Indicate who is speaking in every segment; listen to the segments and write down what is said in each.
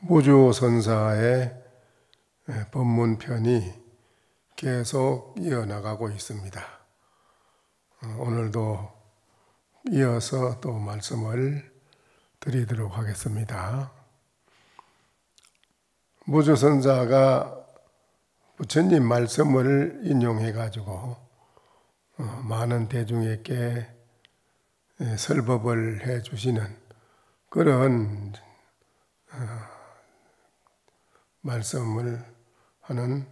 Speaker 1: 무주선사의 법문편이 계속 이어나가고 있습니다. 어, 오늘도 이어서 또 말씀을 드리도록 하겠습니다. 무주선사가 부처님 말씀을 인용해 가지고 어, 많은 대중에게 설법을 해 주시는 그런 어, 말씀을 하는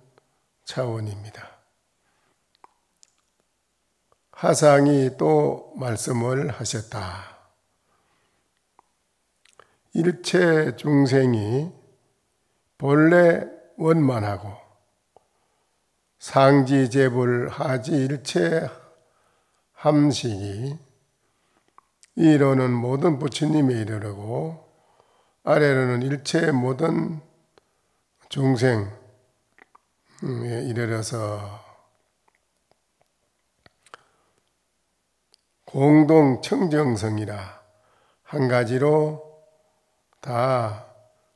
Speaker 1: 차원입니다. 하상이 또 말씀을 하셨다. 일체 중생이 본래 원만하고 상지재불 하지 일체 함식이 이로는 모든 부처님에 이르르고 아래로는 일체 모든 중생에 이르러서 공동 청정성이라 한 가지로 다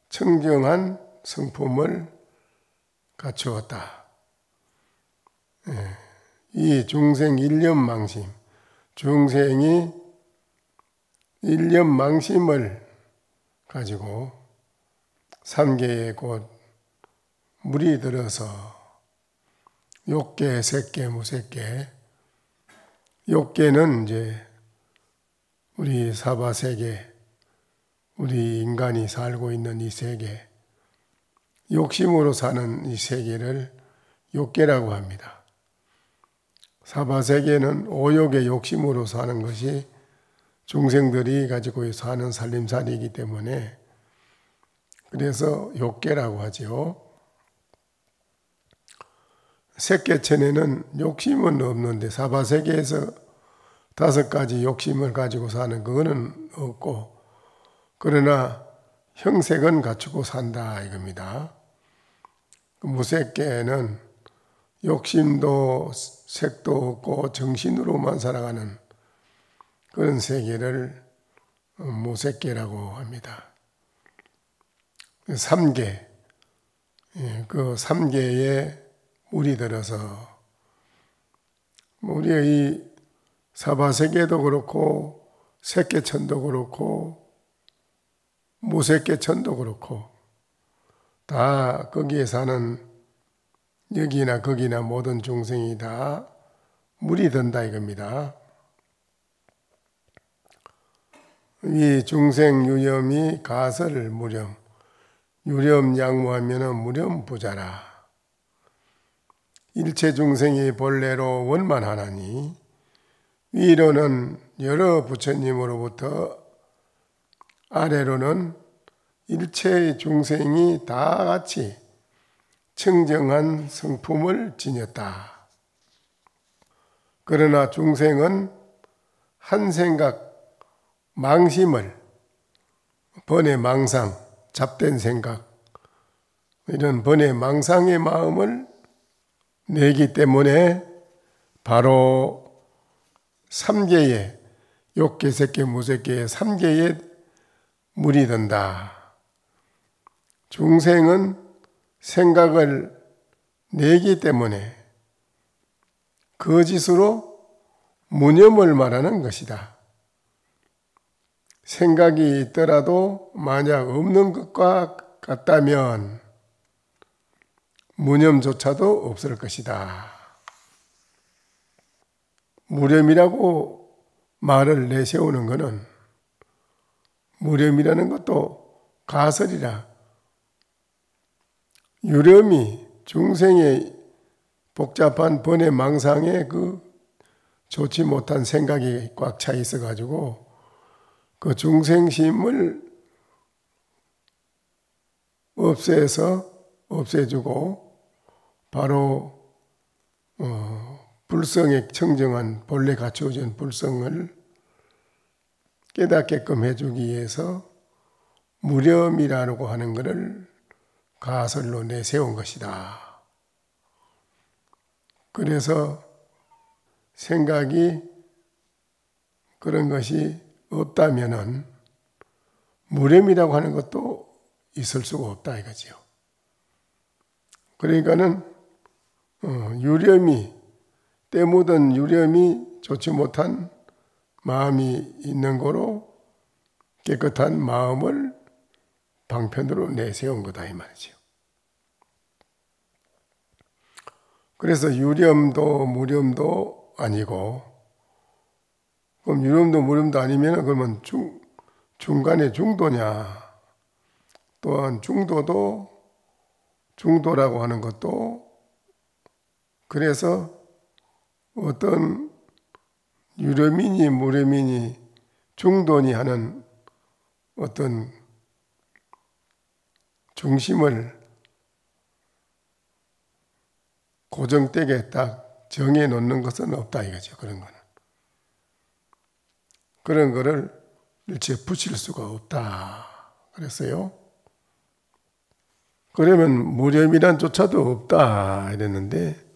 Speaker 1: 청정한 성품을 갖추었다. 예, 이 중생 일념 망심, 중생이 일념 망심을 가지고 삼계의 곧 물이 들어서 욕계, 색계, 무색계 욕계는 이제 우리 사바 세계 우리 인간이 살고 있는 이 세계 욕심으로 사는 이 세계를 욕계라고 합니다. 사바 세계는 오욕의 욕심으로 사는 것이 중생들이 가지고 사는 살림살이기 때문에 그래서 욕계라고 하지요. 색계천에는 욕심은 없는데 사바세계에서 다섯 가지 욕심을 가지고 사는 그거는 없고 그러나 형색은 갖추고 산다 이겁니다. 그 무색계는 욕심도 색도 없고 정신으로만 살아가는 그런 세계를 무색계라고 합니다. 삼계, 예, 그 삼계에 물이 들어서 뭐 우리의 이 사바세계도 그렇고 색계천도 그렇고 무색계천도 그렇고 다 거기에 사는 여기나 거기나 모든 중생이 다 물이 든다 이겁니다. 이 중생 유염이 가설 무렴, 유렴 양무하면 무렴 부자라. 일체 중생이 본래로 원만하나니 위로는 여러 부처님으로부터 아래로는 일체의 중생이 다 같이 청정한 성품을 지녔다. 그러나 중생은 한 생각, 망심을, 번의 망상, 잡된 생각, 이런 번의 망상의 마음을 내기 때문에 바로 삼계의 욕계, 색계, 무색계의 삼계에 물이 든다. 중생은 생각을 내기 때문에 거짓으로 무념을 말하는 것이다. 생각이 있더라도 만약 없는 것과 같다면 무념조차도 없을 것이다. 무념이라고 말을 내세우는 것은 무념이라는 것도 가설이라 유념이 중생의 복잡한 번의 망상에 그 좋지 못한 생각이 꽉 차 있어 가지고 그 중생심을 없애서 없애주고 바로 어, 불성에 청정한 본래 갖추어진 불성을 깨닫게끔 해주기 위해서 무렴이라고 하는 것을 가설로 내세운 것이다. 그래서 생각이 그런 것이 없다면은 무렴이라고 하는 것도 있을 수가 없다 이거지요. 그러니까는 어, 유렴이 때 묻은 유렴이 좋지 못한 마음이 있는 거로 깨끗한 마음을 방편으로 내세운 거다 이 말이지요. 그래서 유렴도 무렴도 아니고 그럼 유렴도 무렴도 아니면 그러면 중, 중간에 중도냐 또한 중도도 중도라고 하는 것도 그래서 어떤 유렴이니 무렴이니 중도니 하는 어떤 중심을 고정되게 딱 정해 놓는 것은 없다 이거죠. 그런 거는. 그런 거를 일체 붙일 수가 없다. 그랬어요. 그러면 무렴이란 조차도 없다 이랬는데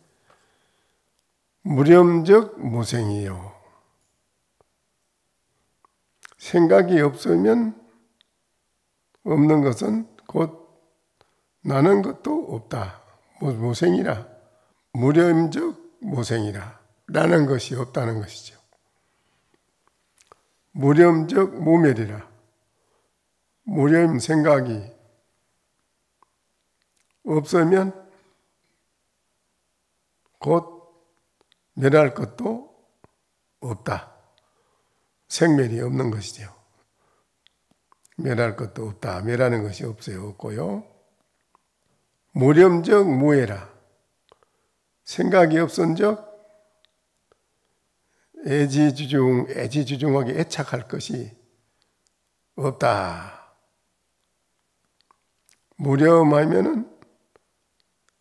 Speaker 1: 무렴적 무생이요. 생각이 없으면 없는 것은 곧 나는 것도 없다. 무생이라 무렴적 무생이라 라는 것이 없다는 것이죠. 무렴적 무멸이라 무렴 생각이 없으면 곧 멸할 것도 없다. 생멸이 없는 것이죠. 멸할 것도 없다. 멸하는 것이 없어요. 없고요. 무렴적 무해라. 생각이 없은적 애지주중, 애지주중하게 애착할 것이 없다. 무렴하면은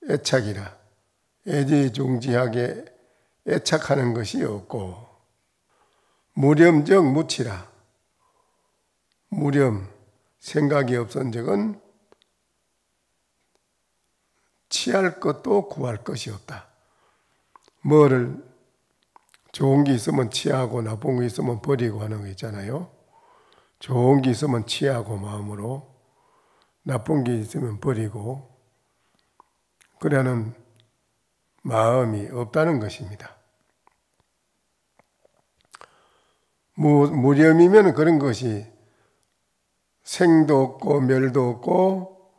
Speaker 1: 애착이라 애지중지하게 애착하는 것이 없고 무렴적 무치라 무렴 생각이 없은 적은 취할 것도 구할 것이 없다. 뭐를 좋은 게 있으면 취하고 나쁜 게 있으면 버리고 하는 거 있잖아요. 좋은 게 있으면 취하고 마음으로 나쁜 게 있으면 버리고 그러는 마음이 없다는 것입니다. 무, 무렴이면 그런 것이 생도 없고 멸도 없고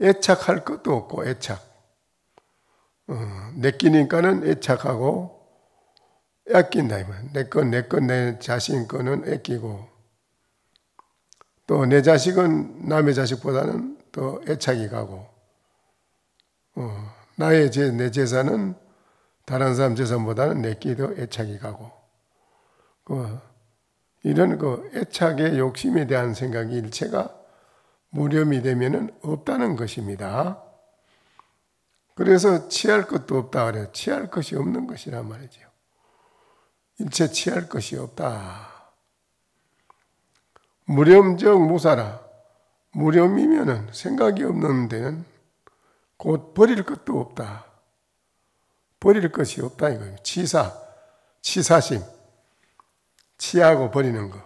Speaker 1: 애착할 것도 없고 애착. 어, 내끼니까는 애착하고 아낀다 내 건, 내 건, 내 자신 거는 아끼고 또 내 자식은 남의 자식보다는 더 애착이 가고 어, 나의 제, 내 재산은 다른 사람 재산보다는 내끼 더 애착이 가고 그, 이런 그 애착의 욕심에 대한 생각이 일체가 무렴이 되면은 없다는 것입니다. 그래서 취할 것도 없다 그래요. 취할 것이 없는 것이란 말이죠. 일체 취할 것이 없다. 무렴적 무사라. 무렴이면은 생각이 없는 데는 곧 버릴 것도 없다. 버릴 것이 없다 이거예요. 치사, 치사심. 치하고 버리는 거.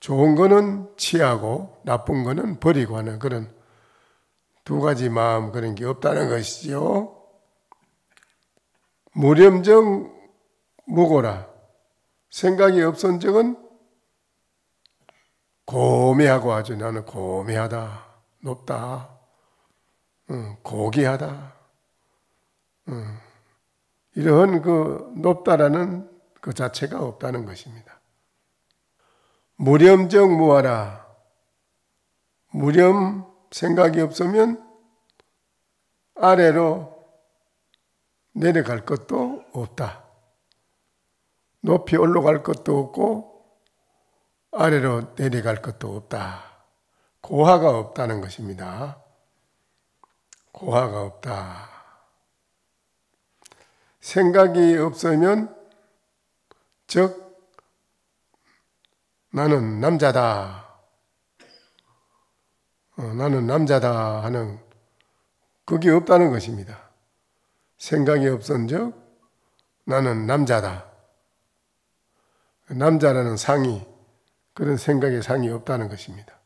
Speaker 1: 좋은 거는 치하고 나쁜 거는 버리고 하는 그런 두 가지 마음 그런 게 없다는 것이죠. 무렴정 무고라. 생각이 없은 적은 고매하고 아주 나는 고매하다, 높다, 응, 고귀하다. 응. 이런 그 높다라는 그 자체가 없다는 것입니다. 무렴적 무하라. 무렴 생각이 없으면 아래로 내려갈 것도 없다. 높이 올라갈 것도 없고 아래로 내려갈 것도 없다. 고하가 없다는 것입니다. 고하가 없다. 생각이 없으면 즉 나는 남자다. 어, 나는 남자다 하는 그게 없다는 것입니다. 생각이 없은즉 나는 남자다. 남자라는 상이 그런 생각의 상이 없다는 것입니다.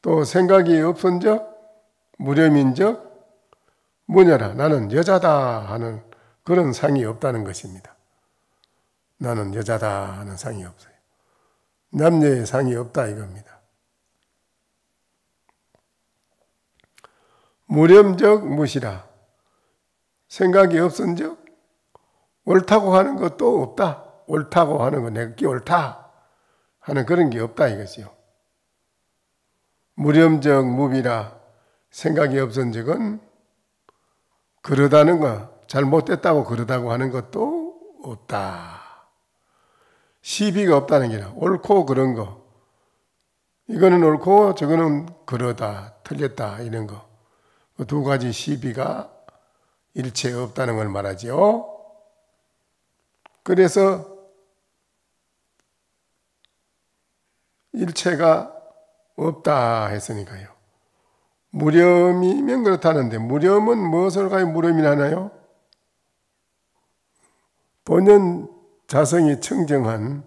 Speaker 1: 또 생각이 없은 적, 무렴인 적, 뭐냐라 나는 여자다 하는 그런 상이 없다는 것입니다. 나는 여자다 하는 상이 없어요. 남녀의 상이 없다 이겁니다. 무렴적 무시라. 생각이 없은 적, 옳다고 하는 것도 없다. 옳다고 하는 거, 내게 옳다. 하는 그런 게 없다 이것이요. 무렴적 무비라 생각이 없은 적은 그러다는 거, 잘못됐다고 그러다고 하는 것도 없다. 시비가 없다는 게 아니라 옳고 그런 거. 이거는 옳고 저거는 그러다, 틀렸다 이런 거. 그 두 가지 시비가 일체 없다는 걸 말하지요. 그래서 일체가 없다 했으니까요. 무렴이면 그렇다는데 무렴은 무엇을 가지고 무렴이 하나요? 본연 자성이 청정한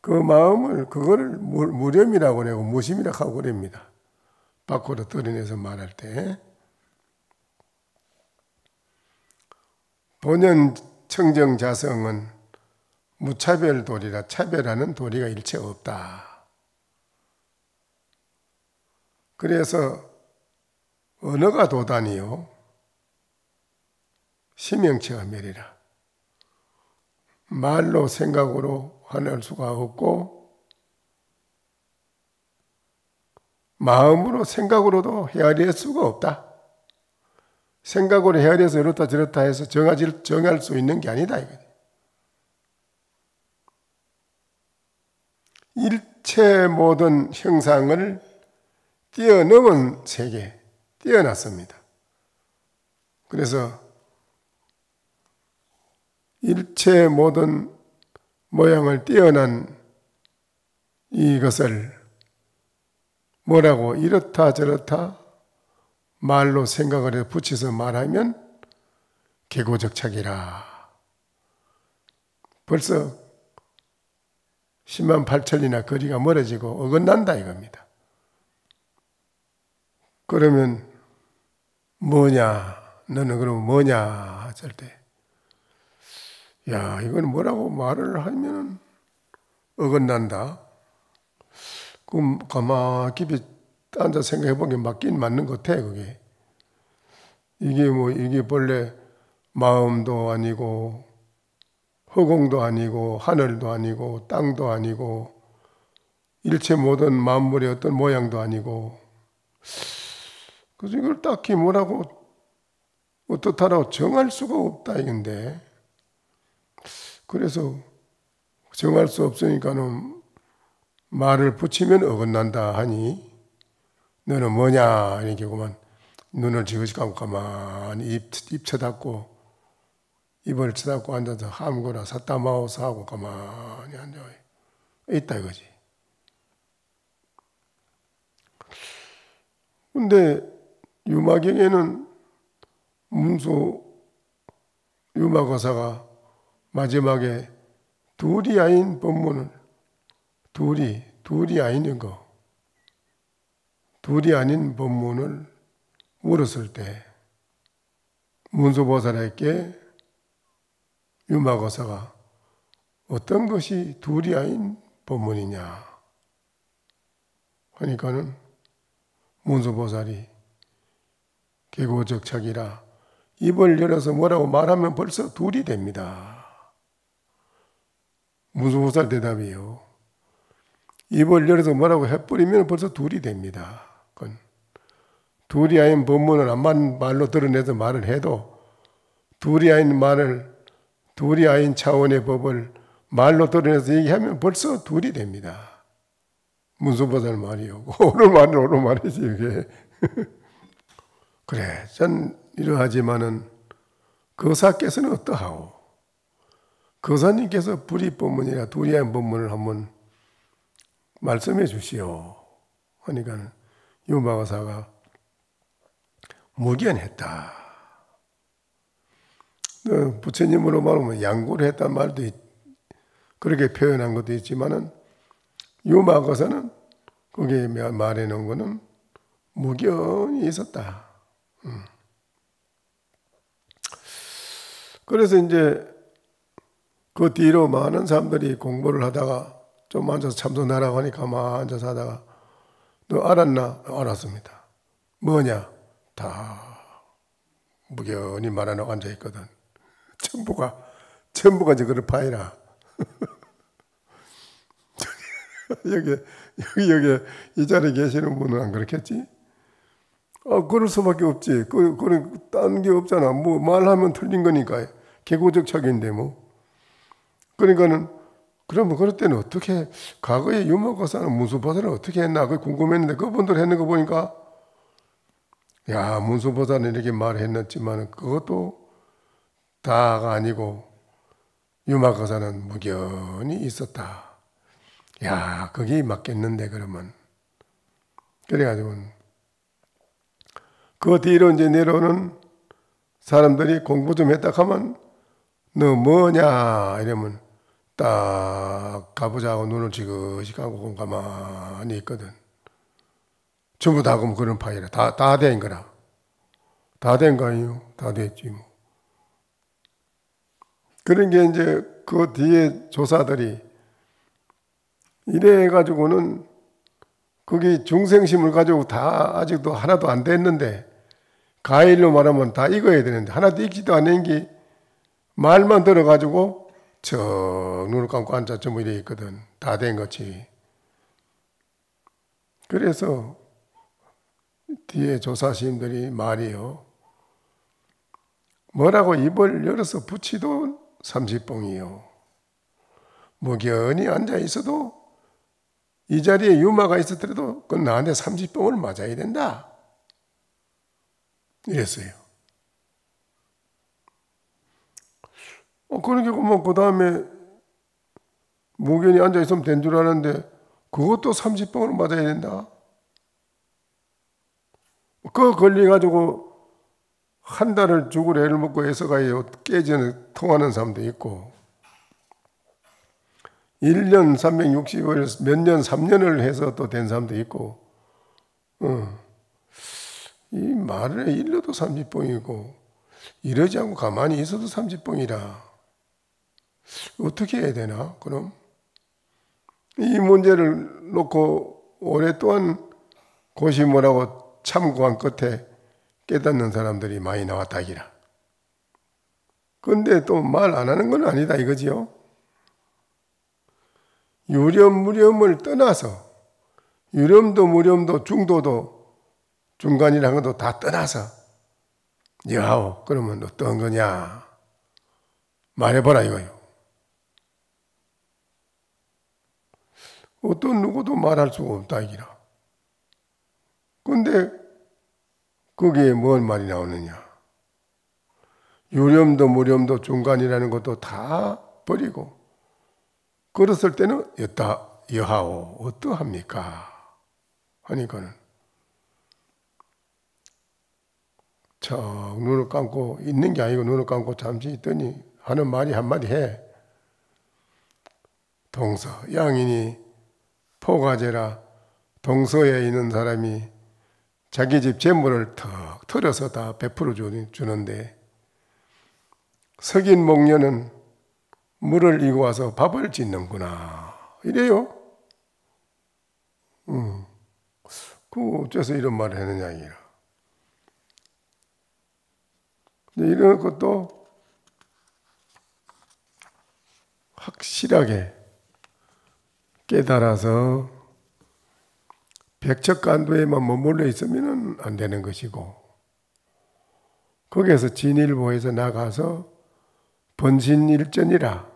Speaker 1: 그 마음을 그거를 무렴이라고 그고 무심이라고 하고 그럽니다. 밖으로 드러내서 말할 때 본연 청정 자성은 무차별 도리라 차별하는 도리가 일체 없다. 그래서 언어가 도단이요. 심형체가 멸이라. 말로 생각으로 화낼 수가 없고 마음으로 생각으로도 헤아릴 수가 없다. 생각으로 헤아려서 이렇다 저렇다 해서 정하지, 정할 수 있는 게 아니다. 이거지. 일체 모든 형상을 뛰어넘은 세계, 뛰어났습니다. 그래서 일체 모든 모양을 뛰어난 이것을 뭐라고 이렇다 저렇다 말로 생각을 해 붙여서 말하면 개고적착이라. 벌써 10만 8천이나 거리가 멀어지고 어긋난다 이겁니다. 그러면 뭐냐? 너는 그럼 뭐냐? 하실 때, 야, 이건 뭐라고 말을 하면 어긋난다. 그럼 가만 깊이 앉아 생각해 보면 맞긴 맞는 것 같아, 그게. 이게 뭐, 이게 본래 마음도 아니고, 허공도 아니고, 하늘도 아니고, 땅도 아니고, 일체 모든 만물의 어떤 모양도 아니고, 그래서 이걸 딱히 뭐라고, 어떻다라고 정할 수가 없다, 이건데. 그래서 정할 수 없으니까는 말을 붙이면 어긋난다 하니, 너는 뭐냐? 이렇게 그만 눈을 지그시고 가만히 입, 입 쳐닫고 입을 쳐닫고 앉아서 함거나 사따마오사 하고 가만히 앉아 있다 이거지. 근데 유마경에는 문수 유마거사가 마지막에 둘이 아닌 법문을 둘이 둘이 아닌 거 둘이 아닌 법문을 물었을 때 문수보살에게 유마거사가 어떤 것이 둘이 아닌 법문이냐 하니까는 문수보살이 개고적착이라 입을 열어서 뭐라고 말하면 벌써 둘이 됩니다. 문수보살 대답이요. 입을 열어서 뭐라고 해버리면 벌써 둘이 됩니다. 건. 둘이 아닌 법문을 암만 말로 드러내서 말을 해도 둘이 아닌 말을 둘이 아닌 차원의 법을 말로 드러내서 얘기하면 벌써 둘이 됩니다. 문수보살 말이요. 오늘 말은 오늘 말이지 이게. 그래, 전 이러하지만은 거사께서는 어떠하오? 거사님께서 불이 법문이라 둘이 아닌 법문을 한번 말씀해 주시오. 하니까 유마가사가 무견했다. 어, 부처님으로 말하면 양구를 했단 말도 있, 그렇게 표현한 것도 있지만은 유마가사는 거기에 말해 놓은 거는 무견이 있었다. 음. 그래서 이제 그 뒤로 많은 사람들이 공부를 하다가 좀 앉아서 참선하라고 하니 가만 앉아서 하다가 너 알았나? 알았습니다. 뭐냐? 다 무견히 말하놓고 앉아 있거든. 전부가, 전부가 이제 그걸 파이라. 여기, 여기, 여기, 이 자리에 계시는 분은 안 그렇겠지? 아, 그럴 수밖에 없지. 그, 그, 딴게 없잖아. 뭐, 말하면 틀린 거니까. 개고적 착인데, 뭐. 그러니까는, 그러면 그럴 때는 어떻게, 과거에 유목거사는 문수보살은 어떻게 했나? 그 궁금했는데, 그분들 했는 거 보니까, 야, 문수보살은 이렇게 말했는지만, 그것도 다가 아니고, 유목거사는 무견이 있었다. 야, 거기 맞겠는데, 그러면. 그래가지고, 그 뒤로 이제 내려오는 사람들이 공부 좀 했다 하면, 너 뭐냐? 이러면, 딱 가보자고 눈을 지그시 감고 가만히 있거든. 전부 다 그럼 그런 파이라. 다, 다 된 거라. 다 된 거아니요? 다 됐지, 뭐. 그런 게 이제 그 뒤에 조사들이 이래가지고는 거기 중생심을 가지고 다 아직도 하나도 안 됐는데 가일로 말하면 다 익어야 되는데 하나도 익지도 않은 게 말만 들어가지고 저 눈을 감고 앉았죠. 뭐 이래 있거든. 다 된 거지. 그래서 뒤에 조사시인들이 말이요. 뭐라고 입을 열어서 붙이도 삼십봉이요. 무견히 앉아 있어도 이 자리에 유마가 있었더라도 그건 나한테 30병을 맞아야 된다. 이랬어요. 어, 그러니까 뭐, 그 다음에 무견이 앉아 있으면 된 줄 아는데 그것도 30병을 맞아야 된다. 그거 걸려가지고 한 달을 죽을 애를 먹고 애서가요 깨지는 통하는 사람도 있고 1년 360을 몇 년, 3년을 해서 또 된 사람도 있고, 어. 이 말을 일러도 30봉이고, 이러지 않고 가만히 있어도 30봉이라. 어떻게 해야 되나, 그럼? 이 문제를 놓고 오랫동안 고심을 하고 참고한 끝에 깨닫는 사람들이 많이 나왔다기라. 근데 또 말 안 하는 건 아니다 이거지요. 유렴, 무렴을 떠나서 유렴도, 무렴도, 중도도 중간이라는 것도 다 떠나서 여하오 그러면 어떤 거냐 말해보라 이거요. 어떤 누구도 말할 수가 없다 이기라. 근데 거기에 뭔 말이 나오느냐? 유렴도 무렴도 중간이라는 것도 다 버리고 그랬을 때는 여따 여하오 어떠합니까? 하니까는 저 눈을 감고 있는 게 아니고 눈을 감고 잠시 있더니 하는 말이 한마디 해. 동서 양인이 포가제라 동서에 있는 사람이 자기 집 재물을 턱 털어서 다 베풀어 주는데 석인 목녀는 물을 이고 와서 밥을 짓는구나. 이래요. 음. 그 어째서 이런 말을 했느냐 이라. 근데 이런 것도 확실하게 깨달아서 백척간도에만 머물러 있으면 안 되는 것이고 거기에서 진일보에서 나가서 번신일전이라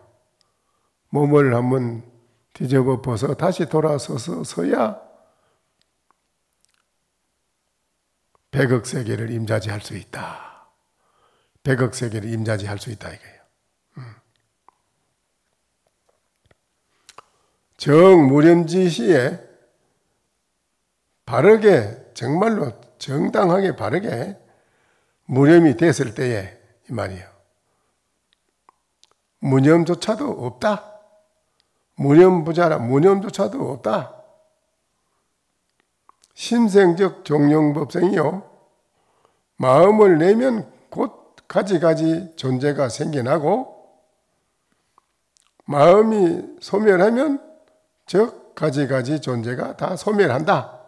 Speaker 1: 몸을 한번 뒤집어 벗어 다시 돌아서서 서야 백억 세계를 임자지할 수 있다. 백억 세계를 임자지할 수 있다 이거예요. 음. 정무렴지 시에 바르게 정말로 정당하게 바르게 무렴이 됐을 때에 이 말이에요. 무념조차도 없다. 무념부자라 무념조차도 없다. 심생적 종용법생이요. 마음을 내면 곧 가지가지 존재가 생겨나고 마음이 소멸하면 즉 가지가지 존재가 다 소멸한다.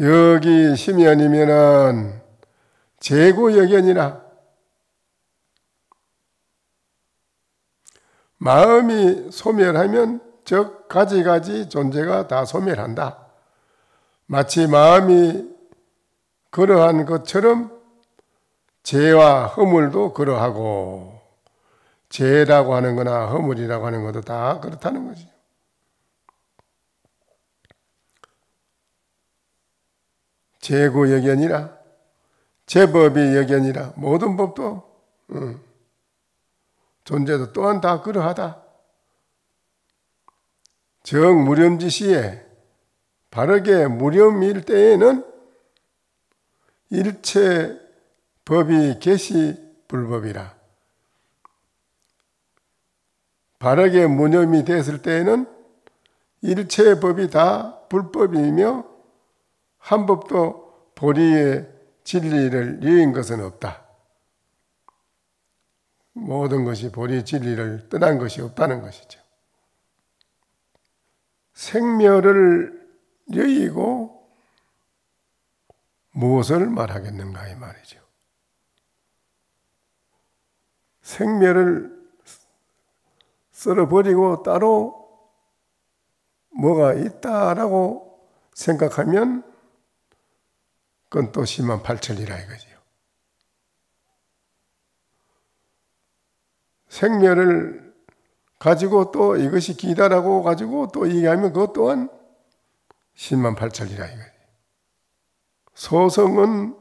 Speaker 1: 여기 심연이면은 재고여견이라 마음이 소멸하면 즉 가지가지 존재가 다 소멸한다. 마치 마음이 그러한 것처럼 죄와 허물도 그러하고 죄라고 하는 거나 허물이라고 하는 것도 다 그렇다는 거지. 재고 여견이라 제법이 여견이라 모든 법도 응. 존재도 또한 다 그러하다. 정무렴지시에 바르게 무렴일 때에는 일체 법이 개시 불법이라. 바르게 무념이 됐을 때에는 일체 법이 다 불법이며 한 법도 보리의 진리를 이은 것은 없다. 모든 것이 보리의 진리를 떠난 것이 없다는 것이죠. 생멸을 여의고 무엇을 말하겠는가 이 말이죠. 생멸을 썰어버리고 따로 뭐가 있다라고 생각하면 그건 또 심한 팔천이라 이거지요. 생멸을 가지고 또 이것이 기다라고 가지고 또 얘기하면 그것 또한 신만 팔천이라 이거지. 소성은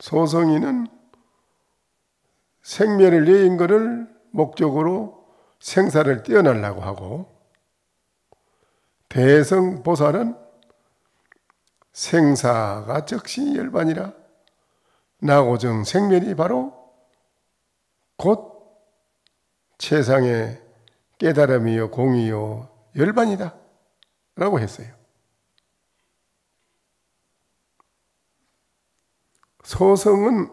Speaker 1: 소성이는 생멸을 내인 것을 목적으로 생사를 떼어내려고 하고 대성보살은 생사가 즉시 열반이라 나고정 생멸이 바로 곧 최상의 깨달음이요 공이요 열반이다 라고 했어요. 소성은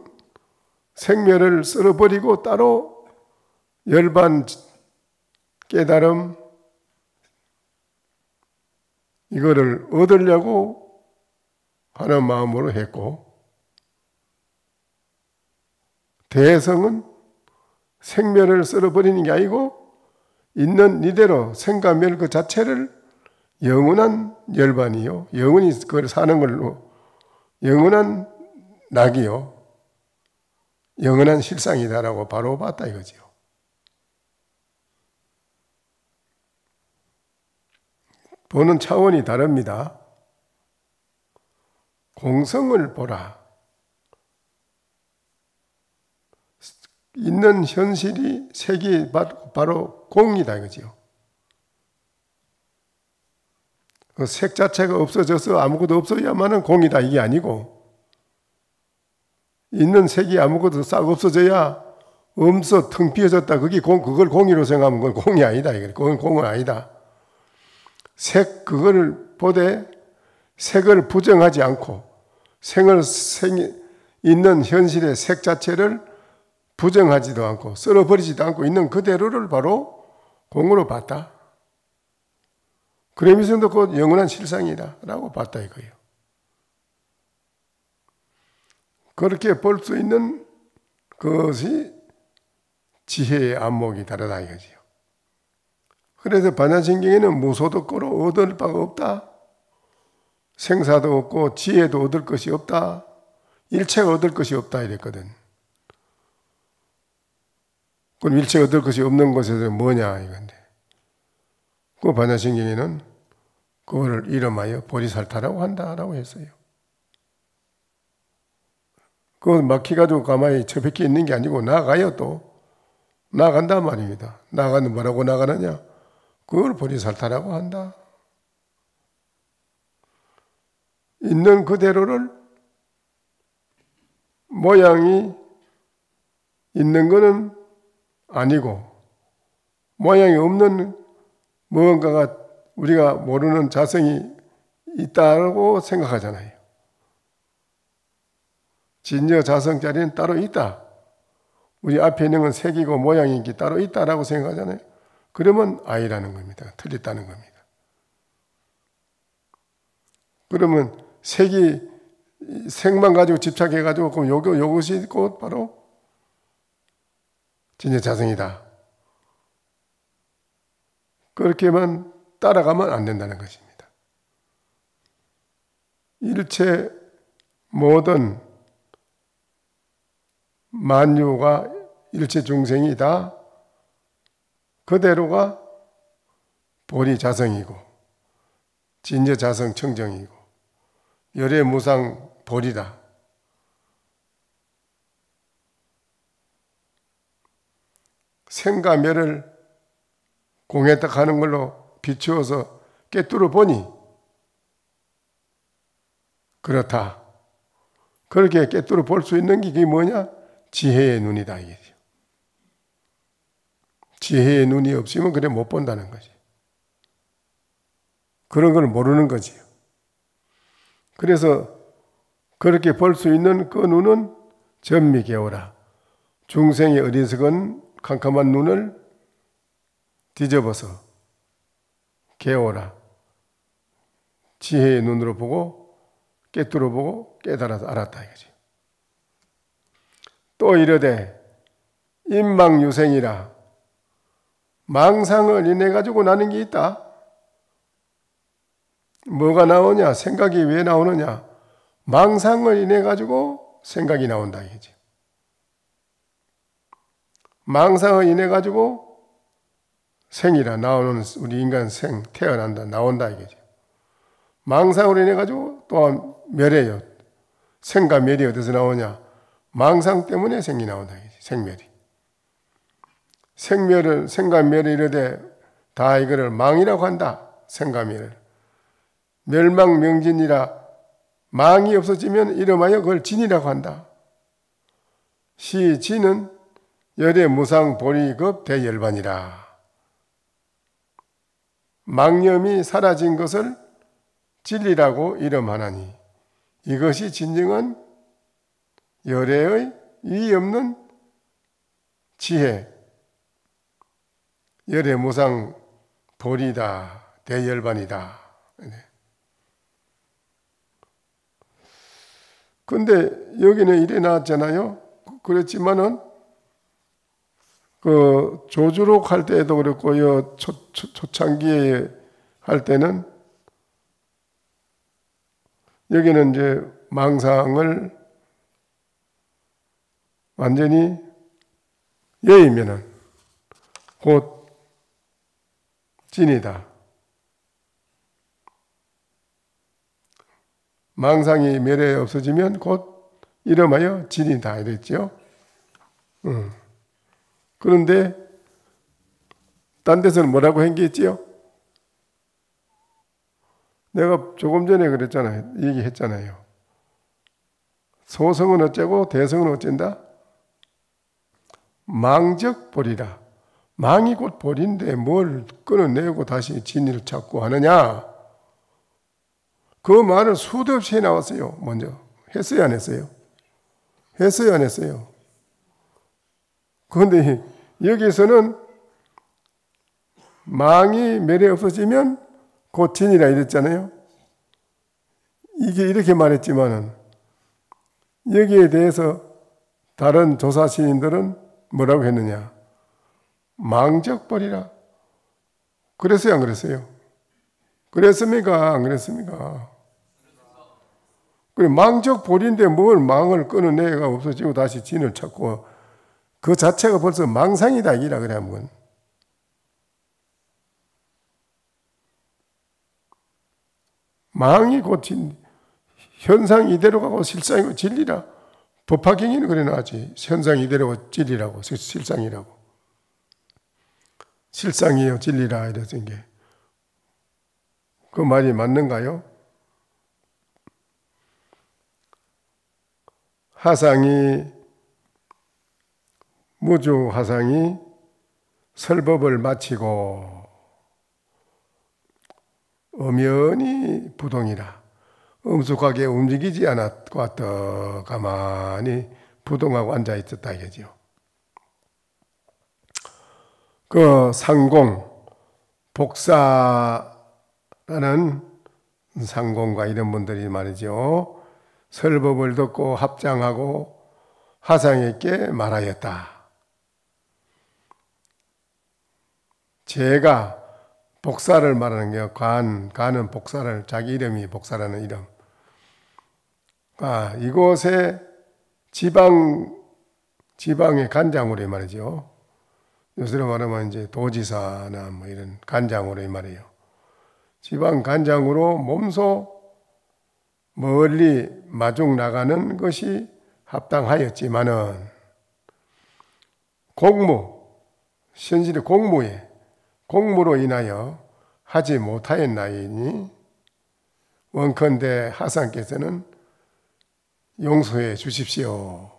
Speaker 1: 생멸을 쓸어버리고 따로 열반 깨달음 이거를 얻으려고 하는 마음으로 했고 대성은 생멸을 쓸어버리는 게 아니고 있는 이대로 생가멸 그 자체를 영원한 열반이요. 영원히 그걸 사는 걸로 영원한 낙이요. 영원한 실상이다라고 바로 봤다 이거지요. 보는 차원이 다릅니다. 공성을 보라. 있는 현실이 색이 바로 공이다 이거지요. 그 색 자체가 없어져서 아무것도 없어야만은 공이다 이게 아니고 있는 색이 아무것도 싹 없어져야 없어 텅 비어졌다 그게 공 그걸 공이로 생각하면 그건 공이 아니다 그건 공은 아니다. 색 그거를 보되 색을 부정하지 않고 생을 생 있는 현실의 색 자체를 부정하지도 않고 썰어버리지도 않고 있는 그대로를 바로 공으로 봤다. 그러면서도 곧 영원한 실상이다. 라고 봤다 이거예요. 그렇게 볼 수 있는 그것이 지혜의 안목이 다르다 이거지요. 그래서 반야신경에는 무소도 거로 얻을 바가 없다. 생사도 없고 지혜도 얻을 것이 없다. 일체가 얻을 것이 없다 이랬거든. 그럼 일체 얻을 것이 없는 것에서 뭐냐 이건데. 그 반야신경에는 그거를 이름하여 보리살타라고 한다라고 했어요. 그거 막혀가지고 가만히 처박혀 있는 게 아니고 나가요 또. 나간단 말입니다. 나가는 뭐라고 나가느냐? 그걸 보리살타라고 한다. 있는 그대로를 모양이 있는 거는 아니고 모양이 없는 무언가가 우리가 모르는 자성이 있다고 생각하잖아요. 진여 자성 자리는 따로 있다. 우리 앞에 있는 건 색이고 모양이 따로 있다라고 생각하잖아요. 그러면 아이라는 겁니다. 틀렸다는 겁니다. 그러면 색이 색만 가지고 집착해 가지고 그럼 요, 요것이 곧 바로 진짜 자성이다. 그렇게만 따라가면 안 된다는 것입니다. 일체 모든 만유가 일체 중생이 다 그대로가 보리 자성이고 진여 자성 청정이고 열애 무상 보리다. 생가멸을 공에딱 하는 걸로 비추어서 깨뚫어 보니 그렇다. 그렇게 깨뚫어 볼 수 있는 게 뭐냐? 지혜의 눈이다 이게죠. 지혜의 눈이 없으면 그래 못 본다는 거지. 그런 걸 모르는 거지요. 그래서 그렇게 볼 수 있는 그 눈은 전미개오라. 중생의 어리석은 캄캄한 눈을 뒤집어서 개오라. 지혜의 눈으로 보고 깨뚫어 보고 깨달아서 알았다 이거지. 또 이르되 인망유생이라 망상을 인해 가지고 나는 게 있다. 뭐가 나오냐? 생각이 왜 나오느냐? 망상을 인해 가지고 생각이 나온다 이거지. 망상을 인해 가지고 생이라 나오는 우리 인간 생 태어난다 나온다 이거죠. 망상으로 인해 가지고 또한 멸해요. 생과 멸이 어디서 나오냐? 망상 때문에 생이 나온다. 생멸이. 생멸을 생과 멸이 이르되 다 이거를 망이라고 한다. 생과 멸을. 멸망 명진이라 망이 없어지면 이름하여 그걸 진이라고 한다. 시 진은 열의 무상 보리급 대열반이라. 망념이 사라진 것을 진리라고 이름하나니 이것이 진정한 열애의 이 없는 지혜, 열의 무상 보리다, 대열반이다. 네. 근데 여기는 이래 나왔잖아요. 그렇지만은 그 조주록 할 때에도 그렇고요. 초, 초, 초 창기에 할 때는 여기는 이제 망상을 완전히 여의면은 곧 진이다. 망상이 멸해 없어지면 곧 이름하여 진이다 이랬죠. 음. 그런데 딴 데서는 뭐라고 행기했지요? 내가 조금 전에 그랬잖아요. 얘기했잖아요. 소성은 어쩌고 대성은 어쩐다? 망적 보리라. 망이 곧 보리인데 뭘 끊어내고 다시 진리를 찾고 하느냐? 그 말을 수도 없이 해 나왔어요. 먼저. 했어요, 안 했어요? 했어요, 안 했어요? 그런데 여기서는 망이 멸에 없어지면 곧 진이라 이랬잖아요. 이게 이렇게 말했지만은 여기에 대해서 다른 조사 시인들은 뭐라고 했느냐? 망적벌이라. 그랬어요, 안 그랬어요? 그랬습니까? 안 그랬습니까? 그래, 망적 볼인데 뭘 망을 끊어내가 없어지고 다시 진을 찾고 그 자체가 벌써 망상이다 이라 그래 한번. 망이 곧 진, 현상 이대로 가고 실상이고 진리라. 법화경에는 그래 나지 현상 이대로 진리라고 실상이라고. 실상이에요 진리라 이랬던 게. 그 말이 맞는가요? 하상이 무주 하상이 설법을 마치고 엄연히 부동이라 엄숙하게 움직이지 않았고 또 가만히 부동하고 앉아 있었다 이거죠. 그 상공 복사라는 상공과 이런 분들이 말이죠. 설법을 듣고 합장하고 하상에게 말하였다. 제가 복사를 말하는 게 관, 관은 복사를 자기 이름이 복사라는 이름. 아, 이곳에 지방 지방의 간장으로 말이죠. 요새로 말하면 이제 도지사나 뭐 이런 간장으로 말이에요. 지방 간장으로 몸소 멀리 마중 나가는 것이 합당하였지만은 공무 현실의 공무에 공무로 인하여 하지 못하였나이니 원컨대 하상께서는 용서해 주십시오.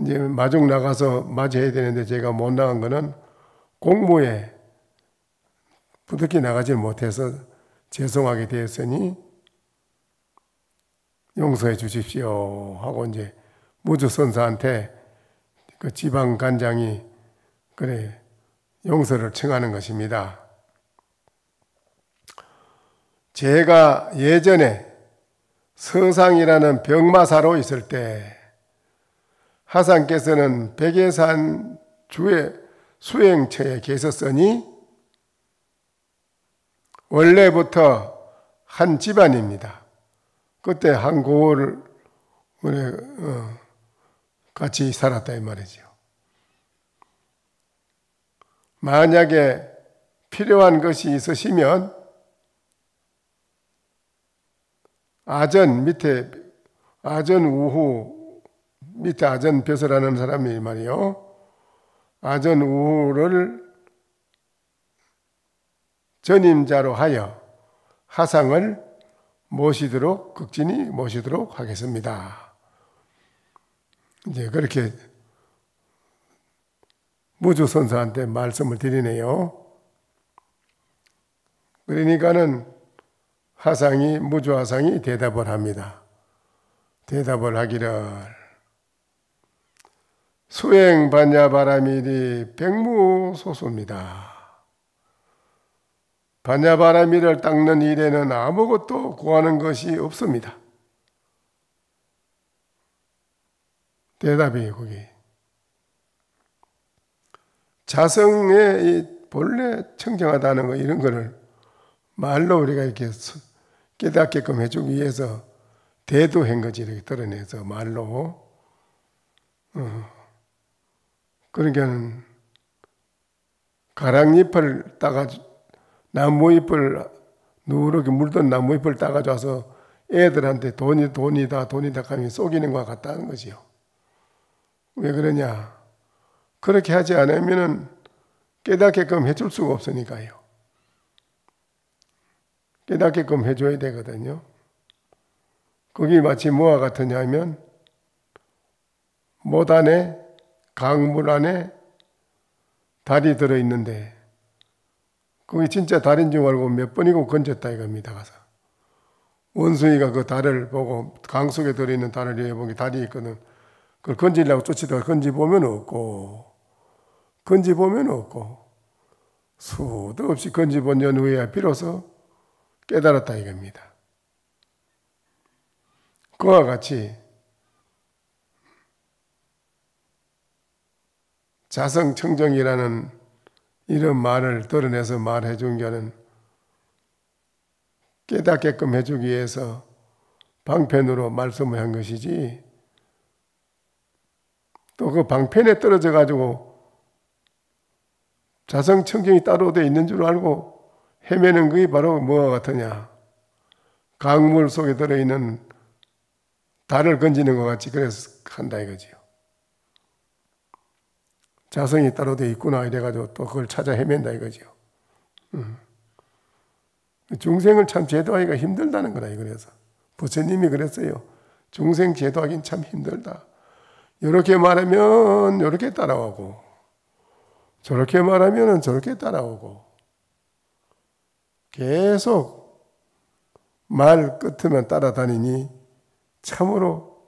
Speaker 1: 이제 마중 나가서 맞이해야 되는데 제가 못 나간 거는 공무에 부득이 나가지 못해서 죄송하게 되었으니 용서해 주십시오 하고 이제 무주선사한테 그 지방 간장이 그래 용서를 청하는 것입니다. 제가 예전에 서상이라는 병마사로 있을 때 하상께서는 백예산 주의 수행처에 계셨으니 원래부터 한 집안입니다. 그때 한 고을 어, 같이 살았다 이 말이죠. 만약에 필요한 것이 있으시면 아전 밑에 아전 우후 밑에 아전 벼슬하는 사람이 말이요. 아전 우후를 전임자로 하여 하상을 모시도록 극진히 모시도록 하겠습니다. 이제 그렇게 무주 선사한테 말씀을 드리네요. 그러니까는 하상이 무주하상이 대답을 합니다. 대답을 하기를 수행 반야 바라밀이 백무소수입니다. 반야 바라밀을 닦는 일에는 아무것도 구하는 것이 없습니다. 대답이 거기. 자성의 본래 청정하다는 거 이런 거를 말로 우리가 이렇게 깨닫게끔 해주기 위해서 대도한 거지 이렇게 드러내서 말로 어. 그러니까는 가랑잎을 따가 나무잎을 누렇게 물던 나무잎을 따가져서 애들한테 돈이 돈이다 돈이다 하면 속이는 것 같다는 거지요. 왜 그러냐? 그렇게 하지 않으면 깨닫게끔 해줄 수가 없으니까요. 깨닫게끔 해줘야 되거든요. 그게 마치 뭐와 같으냐 하면 못 안에 강물 안에 달이 들어있는데 그게 진짜 달인 줄 알고 몇 번이고 건졌다 이겁니다. 가서 원숭이가 그 달을 보고 강 속에 들어있는 달을 여보기 달이 있거든. 그걸 건지려고 쫓지다가 건지 보면 없고 건지 보면 없고 수도 없이 건지 본 연후에 비로소 깨달았다 이겁니다. 그와 같이 자성청정이라는 이런 말을 드러내서 말해 준 게는 깨닫게끔 해주기 위해서 방편으로 말씀을 한 것이지 또 그 방편에 떨어져 가지고 자성청정이 따로 돼 있는 줄 알고 헤매는 것이 바로 뭐와 같으냐? 강물 속에 들어있는 달을 건지는 것 같이 그래서 한다 이거지요. 자성이 따로 돼 있구나 이래가지고 또 그걸 찾아 헤맨다 이거지요. 음. 중생을 참 제도하기가 힘들다는 거다 이거래서 부처님이 그랬어요. 중생 제도하기는 참 힘들다. 이렇게 말하면 이렇게 따라오고 저렇게 말하면 저렇게 따라오고 계속 말 끝으면 따라다니니 참으로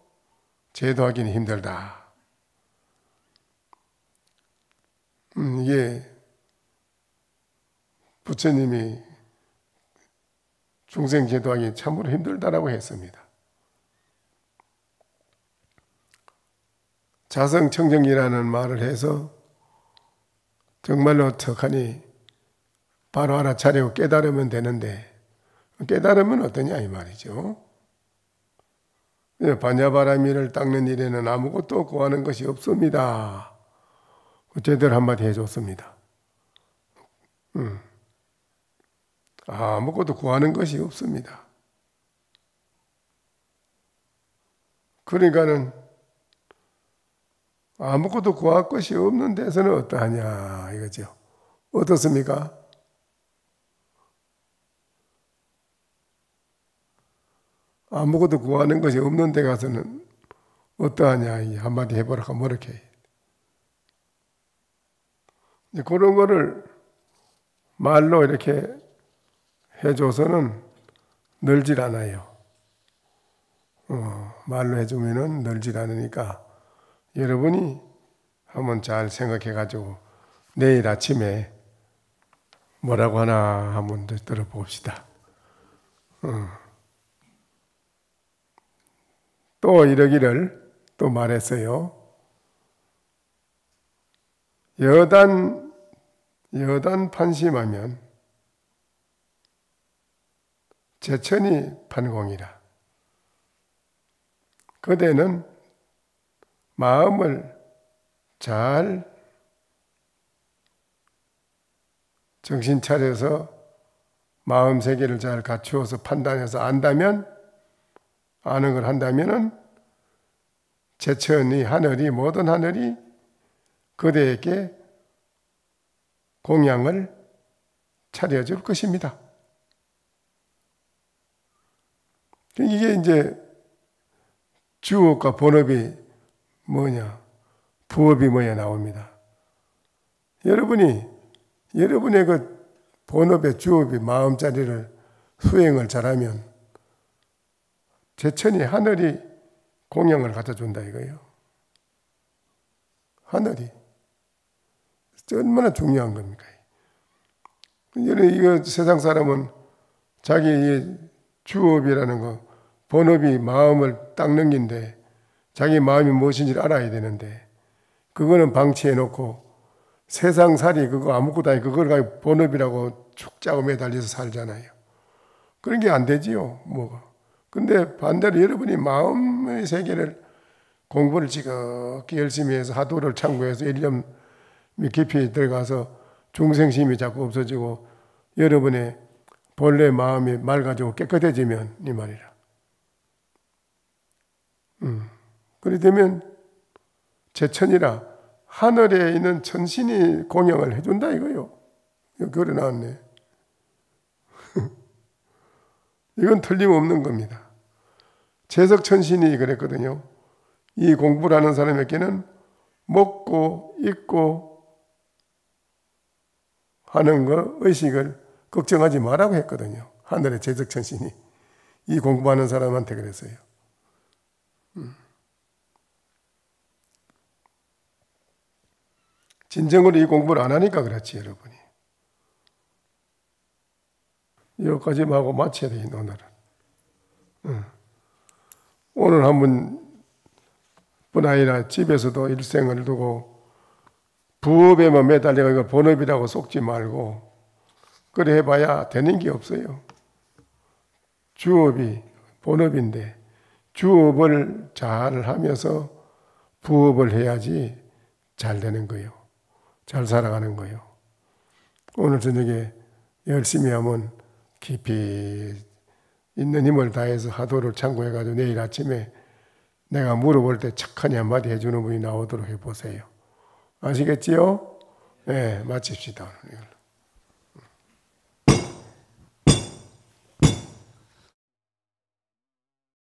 Speaker 1: 제도하기는 힘들다. 음, 이게 부처님이 중생 제도하기 참으로 힘들다라고 했습니다. 자성청정이라는 말을 해서 정말로 어떡하니 바로 알아차리고 깨달으면 되는데 깨달으면 어떠냐 이 말이죠. 반야바라미를 닦는 일에는 아무것도 구하는 것이 없습니다. 제대로 한마디 해줬습니다. 음. 아무것도 구하는 것이 없습니다. 그러니까는 아무것도 구할 것이 없는 데서는 어떠하냐 이거죠. 어떻습니까? 아무것도 구하는 것이 없는 데 가서는 어떠하냐 한마디 해보라고 뭐렇게 그런 거를 말로 이렇게 해줘서는 늘질 않아요. 어, 말로 해주면은 늘질 않으니까 여러분이 한번 잘 생각해 가지고 내일 아침에 뭐라고 하나 한번 들어봅시다. 어. 또 이러기를 또 말했어요. 여단 여단 판심하면 제천이 판공이라. 그대는 마음을 잘 정신 차려서 마음 세계를 잘 갖추어서 판단해서 안다면 아는 걸 한다면은 제천이 하늘이 모든 하늘이 그대에게 공양을 차려줄 것입니다. 이게 이제 주업과 본업이 뭐냐, 부업이 뭐냐 나옵니다. 여러분이 여러분의 그 본업의 주업이 마음자리를 수행을 잘하면 제천이 하늘이 공양을 갖다 준다 이거예요. 하늘이 얼마나 중요한 겁니까? 이거 세상 사람은 자기 주업이라는 거, 본업이 마음을 닦는 긴데 자기 마음이 무엇인지를 알아야 되는데 그거는 방치해 놓고 세상 살이 그거 아무것도 아니 그걸 가지고 본업이라고 축 짜고 매달려서 살잖아요. 그런 게 안 되지요, 뭐가. 근데 반대로 여러분이 마음의 세계를 공부를 지극히 열심히 해서 하도를 참고해서 일념 깊이 들어가서 중생심이 자꾸 없어지고 여러분의 본래 마음이 맑아지고 깨끗해지면 이 말이라. 음. 그리 되면 제천이라 하늘에 있는 천신이 공양을 해준다 이거요. 글에 나왔네. 이건 틀림없는 겁니다. 재석천 신이 그랬거든요. 이 공부를 하는 사람에게는 먹고 입고 하는 거 의식을 걱정하지 말라고 했거든요. 하늘의 재석천 신이 이 공부하는 사람한테 그랬어요. 음. 진정으로 이 공부를 안 하니까 그렇지 여러분이. 여기까지 하고 마쳐야 돼, 오늘은. 응. 오늘 한번 뿐 아니라 집에서도 일생을 두고 부업에만 매달려가 본업이라고 속지 말고 그래 해봐야 되는 게 없어요. 주업이 본업인데 주업을 잘 하면서 부업을 해야지 잘 되는 거예요. 잘 살아가는 거예요. 오늘 저녁에 열심히 하면 깊이 있는 힘을 다해서 하도를 참고해가지고 내일 아침에 내가 물어볼 때 착하니 한마디 해주는 분이 나오도록 해보세요. 아시겠지요? 네, 마칩시다.